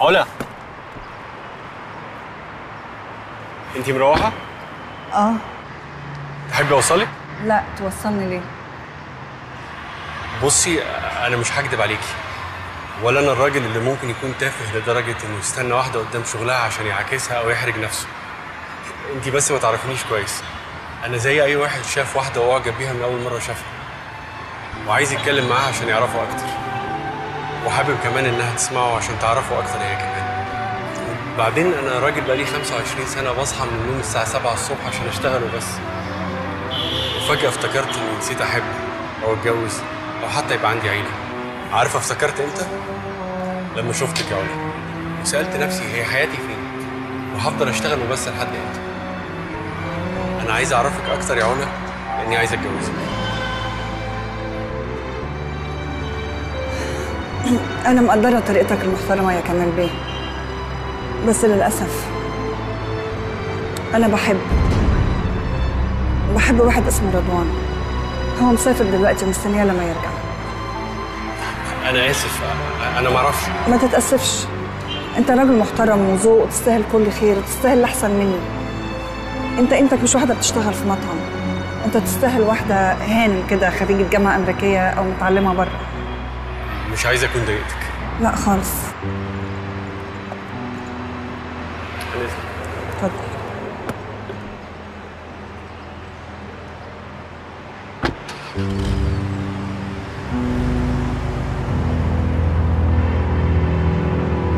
علا انت مروحة؟ آه. تحبي اوصلك لا توصلني ليه؟ بصي أنا مش هكدب عليكي. ولا أنا الراجل اللي ممكن يكون تافه لدرجة انه يستنى واحدة قدام شغلها عشان يعاكسها أو يحرج نفسه. انت بس ما تعرفنيش كويس. أنا زي اي واحد شاف واحدة واعجب بيها من اول مرة شافها. وعايز يتكلم معاها عشان يعرفوا أكتر. وحابب كمان إنها تسمعه عشان تعرفه أكتر هي كمان. بعدين أنا راجل بقالي 25 سنة بصحى من النوم الساعة 7 الصبح عشان أشتغل وبس. وفجأة افتكرت إني نسيت أحب أو أتجوز أو حتى يبقى عندي عيلة. عارفه افتكرت إمتى؟ لما شفتك يا علا وسألت نفسي هي حياتي فين؟ وهفضل أشتغل وبس لحد إمتى. أنا عايز أعرفك أكتر يا علا لأني عايز أتجوزك. أنا مقدرة طريقتك المحترمة يا كمال بيه. بس للأسف أنا بحب بحب واحد اسمه رضوان. هو مسافر دلوقتي ومستنية لما يرجع. أنا آسف أنا ما أعرفش. ما تتأسفش. أنت راجل محترم وذوق وتستاهل كل خير وتستاهل الاحسن مني. أنت أنتك مش واحدة بتشتغل في مطعم. أنت تستاهل واحدة هانم كده خريجة جامعة أمريكية أو متعلمة بره. مش عايز أكون ضايقتك. لا خالص. اتفضل.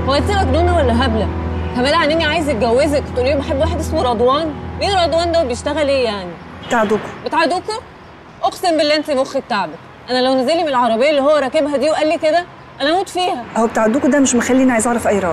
هو انت مجنونه ولا هبلة؟ كمال عنيني عايز يتجوزك. تقولي له بحب واحد اسمه رضوان. مين رضوان ده وبيشتغل إيه يعني؟ تعدوكوا بتعادوكوا؟ أقسم بالله أنت مخك تعبك أنا لو نزل لي من العربية اللي هو راكبها دي وقال لي كده أنا أموت فيها. أهو بتاع ده مش مخليني عايز أعرف أي راجل